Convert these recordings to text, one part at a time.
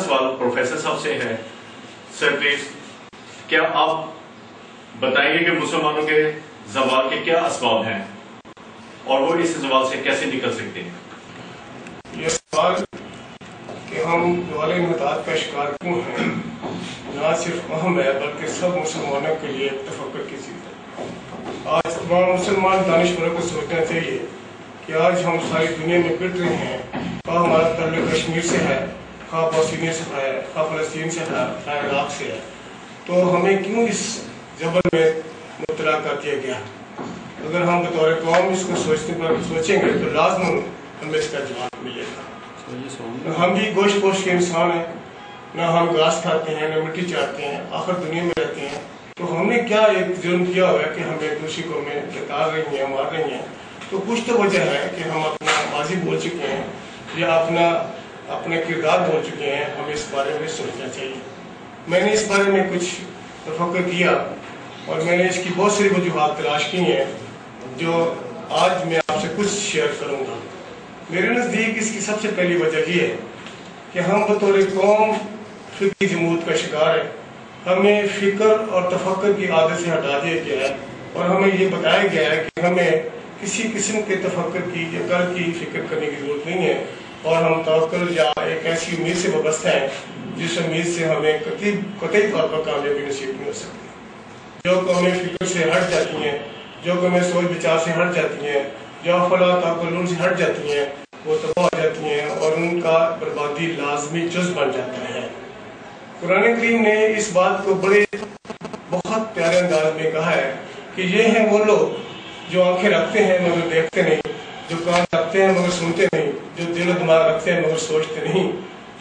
सवाल प्रोफेसर साहब से है। सर प्लीज़ क्या आप बताएँगे कि मुसलमानों के जवाल के क्या असबाब हैं? और वो इस जवाल से कैसे निकल सकते हैं? ये सवाल कि हम वाले इमदाद का शिकार क्यों हैं? ना सिर्फ़ अहम है, बल्कि सब मुसलमानों के लिए तफक्र की चीज़ है। आज तमाम मुसलमान दानिशवरों को सोचना चाहिए कि आज हम सारी दुनिया में पिट रहे हैं। खा हमारा तल्ल कश्मीर से है। खा से से है। तो हमें क्यों इस जबर में मुबतला कर दिया गया? अगर हम बतौर कौम इसको सोचने पर सोचेंगे तो लाजमन हमें इसका जवाब मिलेगा। हम भी गोश पोश के इंसान हैं, न हम घास खाते हैं, न मिट्टी चाहते हैं, आखिर दुनिया में रहते हैं। तो हमने क्या एक जुर्म किया हुआ है कि हमें दूसरी को में निकाल रही हैं, मार रही हैं? तो कुछ तो वजह है कि हम अपना माजी बोल चुके हैं, या अपना अपने किरदार बोल चुके हैं, हमें इस बारे में सोचना चाहिए। मैंने इस बारे में कुछ तफक्र किया और मैंने इसकी बहुत सारी वजूहत तलाश की हैं, जो आज मैं आपसे कुछ शेयर करूँगा। मेरे नज़दीक इसकी सबसे पहली वजह यह है कि हम बतौर कौम फिक्री जमूत का शिकार है। हमें फ़िक्र और तफक्र की आदत से हटा दिया गया है और हमें ये बताया गया है कि हमें किसी किस्म के तफक्र की या कर की फ़िक्र करने की ज़रूरत नहीं है। और हम तवक्ल या एक ऐसी उम्मीद से वाबस्ता हैं, जिस उम्मीद से हमें कतई कतई तौर पर कामयाबी नसीब नहीं हो। सकती जो कौमें फ़िक्र से हट जाती हैं, जो कौमें सोच विचार से हट जाती हैं, जो अफला तकलून से हट जाती हैं, वो तबाह हो जाती हैं और उनका बर्बादी लाजमी जुज बन जाता है। कुरान करीम ने इस बात को बड़े, बहुत प्यारे अंदाज में कहा है कि ये हैं वो लोग जो आँखें रखते हैं मगर देखते नहीं। जो कान रखते हैं मगर सुनते नहीं, जो दिल दिमाग रखते हैं मगर सोचते नहीं।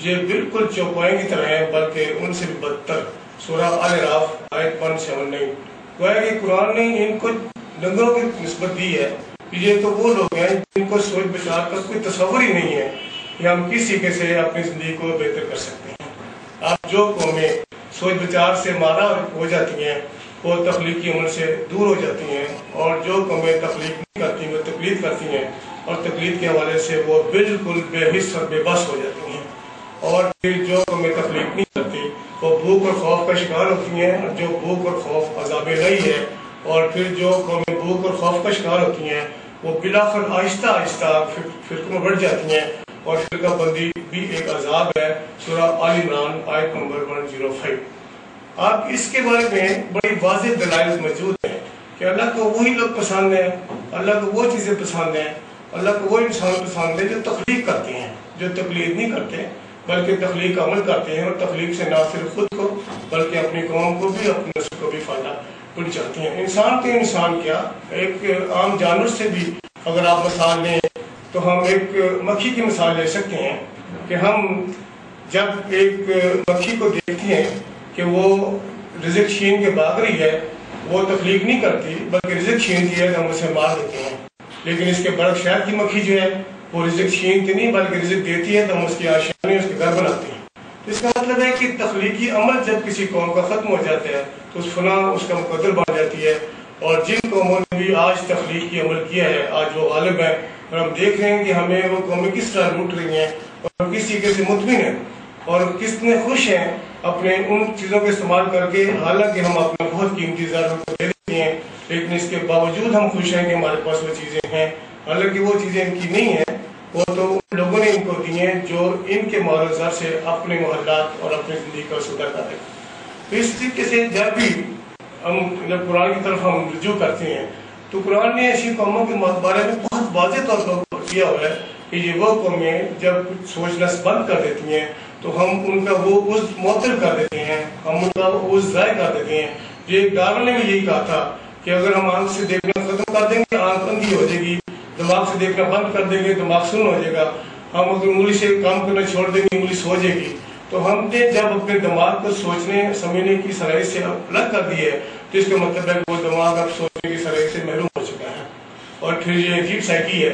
ये बिल्कुल चौपाई की तरह है, बल्कि उनसे भी बदतर। सूरह अल राफ आयत वन सेवन नहीं गोया कि कुरान ने इनको डंगरों की नस्बत दी है कि ये तो वो लोग हैं जिनको सोच विचार का कोई तस्वर ही नहीं है कि हम किस तरीके से अपनी ज़िंदगी को बेहतर कर सकते हैं। आप जो कौमें सोच विचार से मारा हो जाती हैं वो तकलीफ़ अमल से दूर हो जाती हैं और जो कौमें तकलीफ़ नहीं करती वो तकलीफ़ करती हैं और तकलीफ़ के हवाले से वो बिल्कुल बेहिस और बेबस हो जाती हैं। और फिर जो कौमें तकलीफ़ नहीं करती, वो भूख और खौफ का शिकार होती हैं और जो भूख और खौफ अजाब नहीं है और फिर जो कौमें भूख और खौफ का शिकार होती हैं, वो बिलाफर आहिस्ता आहिस्ता फिर में बढ़ जाती हैं और फिरका बंदी भी एक अजाब है, सूरह आल इमरान, आयत नंबर वन ज़ीरो फाइव। आप इसके बारे में बड़ी वाज दलाइल मौजूद हैं कि अल्लाह को वही लोग पसंद है, अल्लाह को वो चीज़ें पसंद हैं, अल्लाह को वो इंसान पसंद है जो तकलीफ़ करते हैं, जो तकलीफ़ नहीं करते, बल्कि तकलीफ़ का अमल करते हैं और तकलीफ़ से ना सिर्फ़ खुद को, बल्कि अपनी कौम को भी, अपने नस्ल को भी फ़ायदा पहुंचाती हैं। इंसान के इंसान क्या? एक आम जानवर से भी अगर आप मिसाल लें तो हम एक मक्खी की मिसाल ले सकते हैं कि हम जब एक मक्खी को देखते हैं कि वो रिजिक छीन के भाग रही है, वो तकलीफ़ नहीं करती, बल्कि रिजिक छीनती है तो हम उसे मार देते हैं। लेकिन इसके बर्फ़ शहर की मक्खी जो है, वो रिजिक छीनती नहीं, बल्कि रिजिक देती है तो हम उसकी आशानी उसके घर बनाते हैं। इसका मतलब है कि तखलीकी अमल जब किसी कौम का ख़त्म हो जाता है तो उस फना उसका मुकदर बन जाती है। और जिन कौमों ने भी आज तखलीकी अमल किया है, आज वो गालिब है, और हम देख रहे हैं कि हमें वो कौमें किस तरह लूट रही हैं, और किस तरीके से मुतमिन है, और किसने खुश हैं अपने उन चीज़ों का इस्तेमाल करके, हालाँकि हम अपने बहुत कीमती को दे देते हैं, लेकिन इसके बावजूद हम खुश हैं कि हमारे पास वो चीज़ें हैं। हालाँकि वो चीज़ें इनकी नहीं है, वो तो उन लोगों ने इनको दी दिए जो इनके मुआवजा से अपने मोहल्लात और अपनी ज़िंदगी का सुधर कर तो इस तरीके से जब भी हम जब कुरान की तरफ़ हम रुजू करते हैं तो कुरान ने ऐसी कौमों के बारे में बहुत वाजे तौर पर किया हुआ है कि ये वो कौमें जब सोचना बंद कर देती हैं तो हम उनका वो उस मुतल कर देते हैं। हम उनका उस ज़ाय कर देते हैं। ये डार्विन ने भी यही कहा था कि अगर हम आँख से देखना खत्म कर देंगे, आँख अंधी हो जाएगी। दिमाग से देखना बंद कर देंगे, दिमाग सुन हो जाएगा। हम अगर उंगली से काम करना छोड़ देंगे, उंगली सो जाएगी। तो हमने जब अपने दिमाग को सोचने, समझने की सराय से अलग कर दी है तो इसका मतलब है वो दिमाग अब सोचने की सराय से महरूम हो चुका है। और फिर ये अजीब साइकी है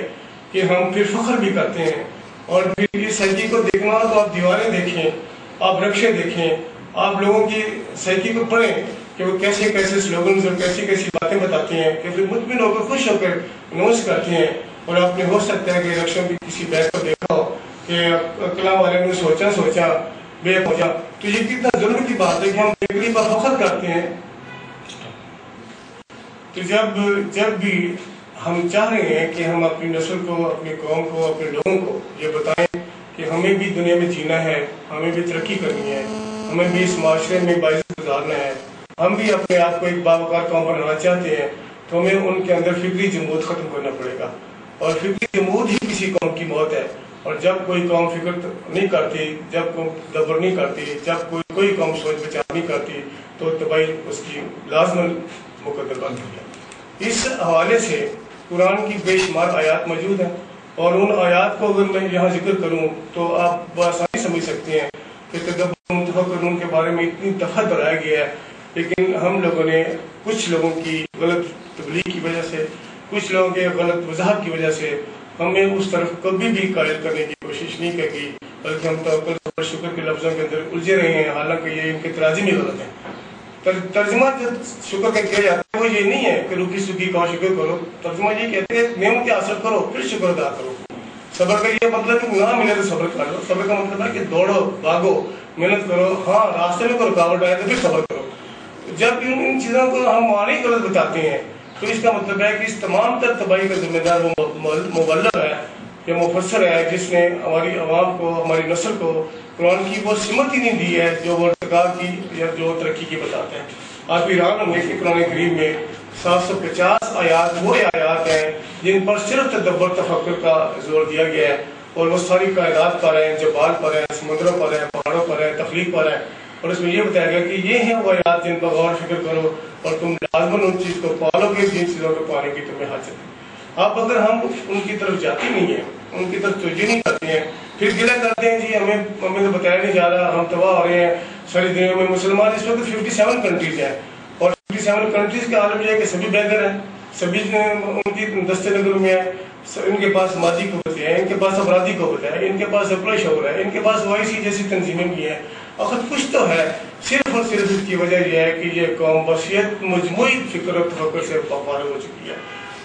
कि हम फिर फख्र भी करते हैं। और फिर इस साइकी को देखना तो आप दीवारें देखें, आप रक्षे देखें, आप लोगों की साइकी को पढ़ें कि वो कैसे कैसे स्लोगन और कैसी कैसी बातें बताती हैं कि फिर मुतमिन होकर खुश होकर अनाउंस करती हैं। और आपने हो सकता है कि इलेक्शन की किसी बैग को देखा हो कि कला वाले ने सोचा सोचा मैं पहुँचा तो ये कितना ज़रूरी की बात है कि हम बेकरी पर फखर करते हैं। तो जब जब भी हम चाह रहे हैं कि हम अपनी नस्ल को, अपनी कौम को, अपने लोगों को ये बताएँ कि हमें भी दुनिया में जीना है, हमें भी तरक्की करनी है, हमें भी इस माशरे में बाइस गुजारना है। हम भी अपने आप को एक बावकार कौम बनाना चाहते हैं तो हमें उनके अंदर फिक्री जमूद खत्म करना पड़ेगा। और फिक्री जमूद ही किसी कौम की मौत है। और जब कोई कौम फ़िक्र नहीं करती, जब कौम दबर नहीं करती, जब कोई कोई कौम सोच विचार नहीं करती तो तबाही उसकी लाजमन मुकदर बन गई इस हवाले से कुरान की बेशुमार आयात मौजूद है। और उन आयात को अगर मैं यहाँ ज़िक्र करूँ तो आप बसानी समझ सकते हैं कि तदब्बर के बारे में इतनी दफ़ा दोहराया गया है। लेकिन हम लोगों ने कुछ लोगों की गलत तबलीग की वजह से, कुछ लोगों के गलत वजाहत की वजह से हमने उस तरफ़ कभी भी कायल करने की कोशिश नहीं की, बल्कि हम तो शुक्र के लफ्जों के अंदर उलझे रहे हैं। हालाँकि ये इनके तराजी में गलत है। तर, तर्जमा जो शुक्र का किया जाता है वो ये नहीं है कि रुकी सुखी का शुक्र करो। तर्जमा ये कहते हैं नियम के हासिल करो फिर शुक्र अदा करो। सबर का ये मतलब कि ना मिले तो सबर कर लो। सबर का मतलब है कि दौड़ो भागो मेहनत करो। हाँ रास्ते में कोई रुकावट आए तो फिर सबर करो। जब इन इन चीज़ों को हम मानी गलत बताते हैं तो इसका मतलब है कि इस तमाम तर तबाही का जिम्मेदार वो मुबल्लग है या मुफसर है जिसने हमारी आवाम को हमारी नस्ल को कुरान की वो सिमत ही नहीं दी है जो वो टका की या जो तरक्की की बताते हैं। आप ईरान होंगे कि कुरान करीम में सात सौ पचास आयात, वो आयात हैं, जिन पर सिर्फ़ तदब्बर तफक्र का ज़ोर दिया गया है और वो सारी कायदात पर है, जबाल पर है, समुद्रों पर है, पहाड़ों पर है तकलीफ़ पर है। और इसमें यह बताया गया कि ये हैं वो आयात जिन पर गौर फ़िक्र करो और तुम लाजमन उन चीज़ को पालोगे जिन चीज़ों को पाने की तुम्हें हासिल अब अगर हम उनकी तरफ़ जाते नहीं है, उनकी तरफ़ तोजी नहीं करते हैं, फिर गिला करते हैं जी, हमें हमें तो बताया नहीं जा रहा, हम तबाह हो रहे हैं सारी दुनिया में मुसलमान इस वक्त फिफ्टी सेवन कंट्रीज़ है। और फिफ्टी सेवन कंट्रीज़ का आलम यह है कि सभी बेहतर है, सभी उनकी दस्ते नगर में है इनके पास माजी कुत है, इनके पास अपराधी कुत है, इनके पास अप्रो शोर है, इनके पास वाईसी जैसी तंजीमें भी है। और कुछ तो है, सिर्फ़ और सिर्फ़ इसकी वजह यह है कि ये कौम बसियत मजमू फ़िक्र तफक्र से फारग हो चुकी है।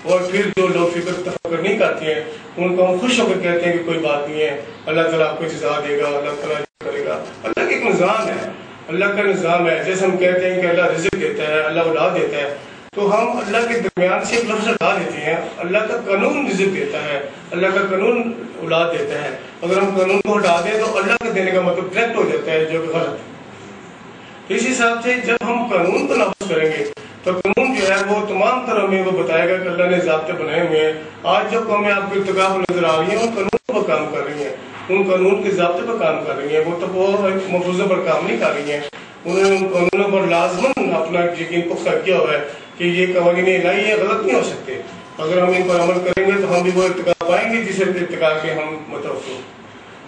और फिर जो लोग फ़िक्र तफक्र नहीं करते हैं, उनको हम खुश होकर कहते हैं कि कोई बात नहीं है, अल्लाह ताला आपको सजा देगा, अल्लाह ताला करेगा। अल्लाह का एक निज़ाम है। अल्लाह का निज़ाम है। जैसे हम कहते हैं कि अल्लाह रिजिक देता है, अल्लाह उड़ा देता है तो हम अल्लाह के दरमियान से एक लफ्ज हटा देते हैं। अल्लाह का कानून रिजिक देता है, अल्लाह का कानून औलाद देता है। अगर हम कानून को हटा दें तो अल्लाह के देने का मतलब डायरेक्ट हो जाता है, जो गलत है। इस हिसाब से जब हम कानून को नाफज करेंगे तो कानून जो है, वो तमाम तरह में वो बताएगा कि अल्लाह ने जबते बनाए हुए हैं। आज जो कौमें आपको इतकाब नज़र आ रही है उन कानून पर काम कर रही है। उन कानून के जबते पर काम कर रही है वो तो वो पर काम नहीं कर रही है उन्होंने उन कानूनों पर लाजमन अपना यकीन पुख्ता किया हुआ है कि ये कवानी लाई है गलत नहीं हो सकते अगर हम इन पर अमल करेंगे तो हम भी वो इतका पाएँगे जिसे इतका के हम मतलब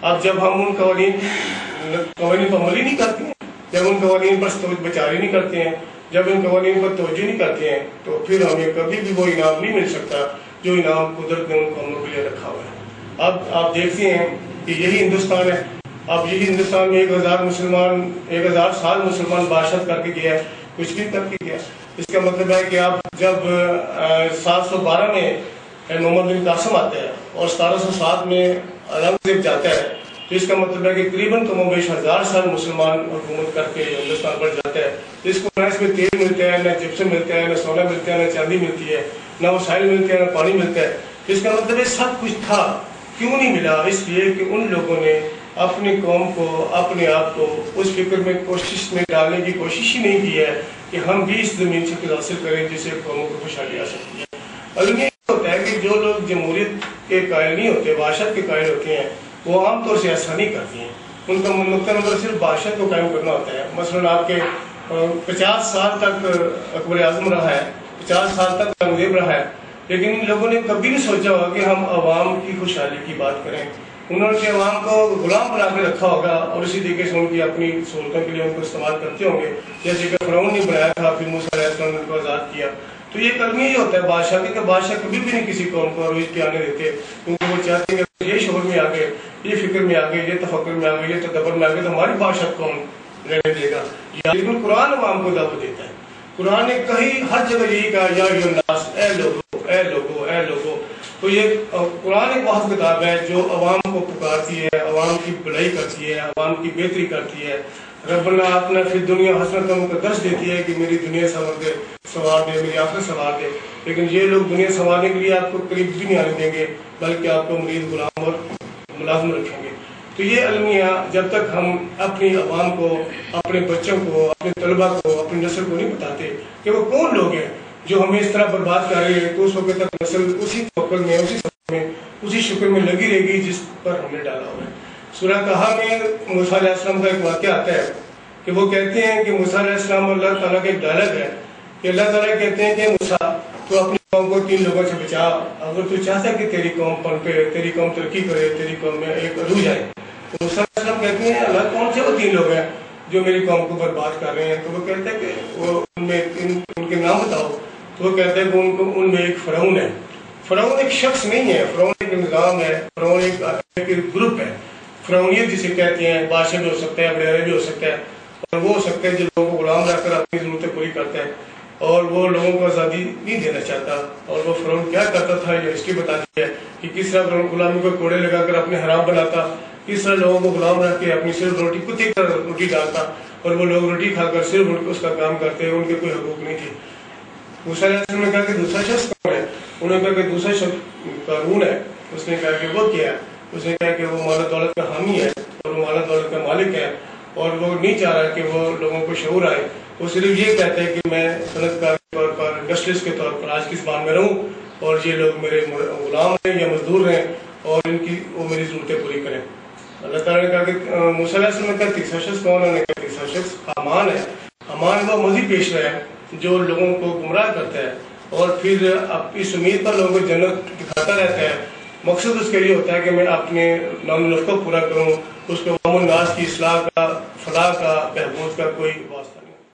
अब जब हम उन कवानीन कवानी पर अमल ही नहीं करते हैं जब उन कवानीन पर बचारी नहीं करते हैं जब इन कवानीन पर तोजह नहीं करते हैं तो फिर हमें कभी भी वो इनाम नहीं मिल सकता जो इनाम कुदरत ने उन कौमों के लिए रखा हुआ है अब आप देखते हैं कि यही हिंदुस्तान है। अब यही हिंदुस्तान में एक हज़ार मुसलमान, एक हज़ार साल मुसलमान बादशाह करके गया है, कुछ भी करके गया इसका मतलब है कि आप जब सात सौ बारह में मोहम्मद बिन कासम आते हैं और सतारह सौ सात में औरंगज़ेब जाता है तो इसका मतलब है कि करीबन कमोबेश हज़ार साल मुसलमान हुकूमत करके हिंदुस्तान पर जाते हैं। इसको न इसमें तेल मिलता है, न जिप्सम मिलता है, न सोना मिलता है, न चांदी मिलती है, न वसाइल मिलते हैं, न पानी मिलता है। इसका मतलब है सब कुछ था। क्यों नहीं मिला? इसलिए कि उन लोगों ने अपनी कौम को, अपने आप को उस फ़िक्र में कोशिश में डालने की कोशिश ही नहीं की है कि हम भी इस ज़मीन से हासिल करें जिससे कौमों को खुशहाली आ सकती है। अगर ये होता है कि जो लोग जमहूरियत के कायल नहीं होते, बादशाह के कायल होते हैं, वो आमतौर से ऐसा नहीं करती हैं। उनका नुकता नज़र सिर्फ़ बादशाह को कायम करना होता है। मसलन आपके पचास साल तक अकबर आज़म रहा है, पचास साल तक औरंगज़ेब रहा है लेकिन इन लोगों ने कभी नहीं सोचा होगा कि हम आवाम की खुशहाली की बात करें। उन्होंने अवाम को गुलाम बना के रखा होगा और इसी तरीके से उनकी अपनी सहूलतों के लिए उनको इस्तेमाल करते होंगे। जैसे कि फिरौन ने बनाया था, फिर मूसा उनको आज़ाद किया। तो ये कर्मी ही होता है, बादशाह के, बादशाह कभी भी नहीं किसी कौम को रोज के आने देते। क्योंकि वो चाहते हैं ये शोर में आ गए ये फ़िक्र में आ गए ये तफक्र में आ गए ये तदबर में आ गए तो हमारी बादशाह कौन रहने देगा? या लेकिन कुरान अवाम को दावत देता है। कुरान ने कहीं हर जगह यही कहा या ए लोगो ए लोगो ए लोगो। तो ये कुरान एक बहुत किताब है जो अवाम को पुकारती है, अवाम की भलाई करती है, अवाम की बेहतरी करती है। रबना अपना फिर दुनिया हसनत उनको दर्श देती है कि मेरी दुनिया संवर दे, सवार दे, मेरी आखिर सवार दे। लेकिन ये लोग दुनिया संवारने के लिए आपको करीब भी नहीं आने देंगे, बल्कि आपको मरीज़ गुलाम और मुलाजम रखेंगे। तो ये अलमिया जब तक हम अपनी आवाम को, अपने बच्चों को, अपने तलबा को, अपनी नस्ल को नहीं बताते कि वो कौन लोग हैं जो हमें इस तरह बर्बाद कर रहे हैं तो उस वक्त तक नस्ल उसी में उसी में, उसी शुक्र में लगी रहेगी जिस पर हमने डाला हुआ है। सूरह कहा में मूसम का एक वाक्य आता है कि वो कहते हैं कि मूसा अल्लाह ताला का एक डायलॉग है, कि अल्लाह तला कहते हैं कि मूसा तो अपनी कौम को तीन लोगों से बचा। अगर तू चाहता है कि तेरी कौम पन पे तेरी कौम तरक्की करे, तेरी कौम में एक रू जाए तो कहते हैं अल्लाह कौन से वो तीन लोग हैं जो मेरी कौम को बर्बाद कर रहे हैं? तो वो कहते हैं कि वो उनमें इन, उनके नाम बताओ। तो वो कहते हैं कि उनको उनमें एक फ़राउन है। फ़राउन एक शख्स नहीं है फ़राउन एक निज़ाम है फ़राउन एक ग्रुप है। फ़राउनियत जिसे कहते हैं बादशाह भी हो सकते हैं बड़े भी हो सकते हैं और वो हो सकते हैं जो लोगों को गुलाम रखकर अपनी ज़रूरतें पूरी करते हैं और वो लोगों को आज़ादी नहीं देना चाहता। और वो फ़राउन क्या करता था ये हिस्ट्री बताती है कि किस तरह गुलामी को कोड़े लगाकर अपने हराम बनाता। किस तरह लोगों को गुलाम रख के अपनी सिर्फ़ रोटी कुत्ते की रोटी डालता, और वो लोग रोटी खाकर सिर्फ़ उसका काम करते हैं, उनके कोई हकूक नहीं थे। दूसरा ने कहा कि दूसरा शख्स कौन है? उन्होंने कहा कि दूसरा शख्स कानून है। उसने कहा कि वो क्या है? उसने कहा कि वो माला दौलत का हामी है, और वो माला दौलत का मालिक है, और वो नहीं चाह रहा कि वो लोगों को शूर आए। वो सिर्फ़ ये कहते हैं कि मैं सनतकार के तौर पर इंडस्ट्रिस्ट के तौर पर आज किस बात में रहूँ, और ये लोग मेरे गुलाम हैं या मजदूर हैं, और इनकी वो मेरी जरूरतें पूरी करें। अल्लाह ताला ने कहा कि मूसा ने कहा, तीसरा शख्स कौन है तीसरा शख्स अमान है। अमान वो मजीद पेश है, जो लोगों को गुमराह करता है और फिर इस उम्मीद पर लोगों को जन्नत दिखाता रहता है। मकसद उसके लिए होता है कि मैं अपने नाम को पूरा करूँ, उसके नाज की असलाह का, फलाह का, बहबूद का कोई